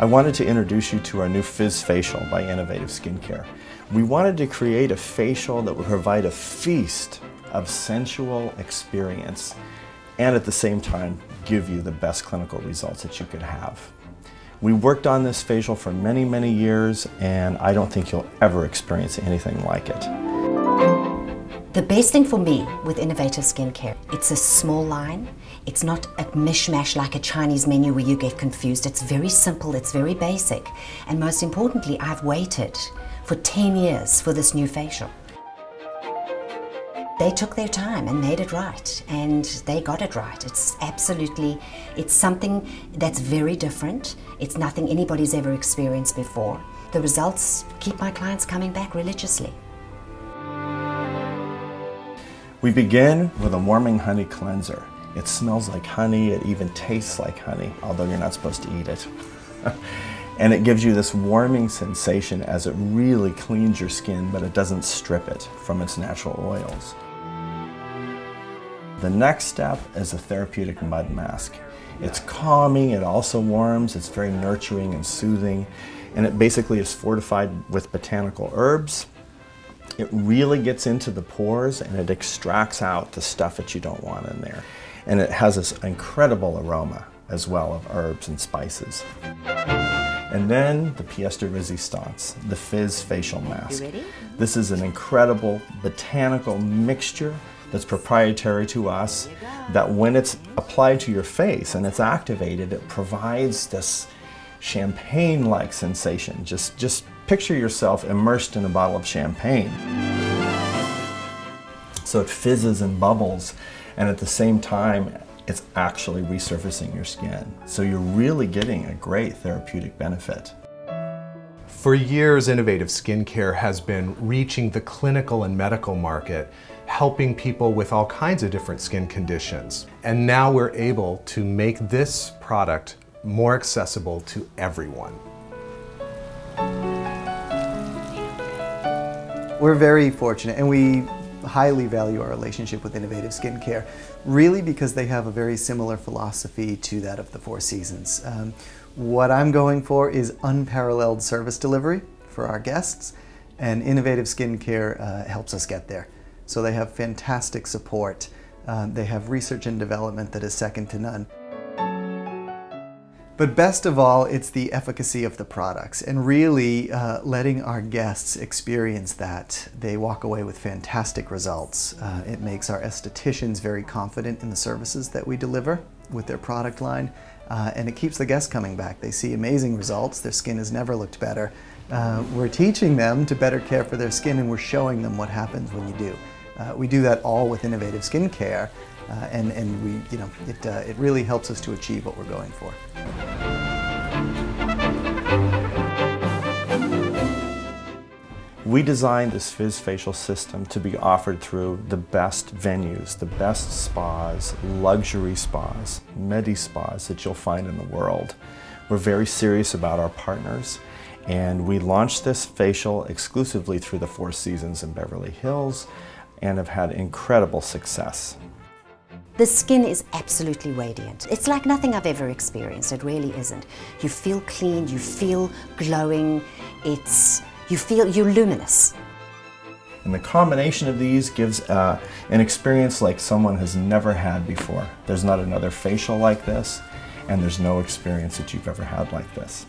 I wanted to introduce you to our new FiSZZ Facial by Innovative Skincare. We wanted to create a facial that would provide a feast of sensual experience and at the same time give you the best clinical results that you could have. We worked on this facial for many, many years and I don't think you'll ever experience anything like it. The best thing for me with Innovative Skincare, it's a small line. It's not a mishmash like a Chinese menu where you get confused. It's very simple, it's very basic. And most importantly, I've waited for 10 years for this new facial. They took their time and made it right, and they got it right. It's absolutely, it's something that's very different. It's nothing anybody's ever experienced before. The results keep my clients coming back religiously. We begin with a warming honey cleanser. It smells like honey, it even tastes like honey, although you're not supposed to eat it. and it gives you this warming sensation as it really cleans your skin, but it doesn't strip it from its natural oils. The next step is a therapeutic mud mask. It's calming, it also warms, it's very nurturing and soothing, and it basically is fortified with botanical herbs. It really gets into the pores and it extracts out the stuff that you don't want in there. And it has this incredible aroma as well of herbs and spices. And then the pièce de résistance, the FiSZZ facial mask. This is an incredible botanical mixture that's proprietary to us that when it's applied to your face and it's activated, it provides this champagne-like sensation. Just, just picture yourself immersed in a bottle of champagne. So it fizzes and bubbles and at the same time it's actually resurfacing your skin. So you're really getting a great therapeutic benefit. For years, Innovative Skincare has been reaching the clinical and medical market, helping people with all kinds of different skin conditions. And now we're able to make this product more accessible to everyone. We're very fortunate and we highly value our relationship with Innovative Skincare, really because they have a very similar philosophy to that of the Four Seasons. Um, what I'm going for is unparalleled service delivery for our guests, and Innovative Skincare uh, helps us get there. So they have fantastic support. Um, they have research and development that is second to none. But best of all, it's the efficacy of the products and really uh, letting our guests experience that. They walk away with fantastic results. Uh, it makes our estheticians very confident in the services that we deliver with their product line uh, and it keeps the guests coming back. They see amazing results. Their skin has never looked better. Uh, we're teaching them to better care for their skin and we're showing them what happens when you do. Uh, we do that all with innovative skincare uh, and, and we, you know, it, uh, it really helps us to achieve what we're going for. We designed this FiSZZ facial system to be offered through the best venues, the best spas, luxury spas, medi spas that you'll find in the world. We're very serious about our partners and we launched this facial exclusively through the Four Seasons in Beverly Hills and have had incredible success. The skin is absolutely radiant. It's like nothing I've ever experienced. It really isn't. You feel clean, you feel glowing, it's, you feel, you're luminous. And the combination of these gives uh, an experience like someone has never had before. There's not another facial like this, and there's no experience that you've ever had like this.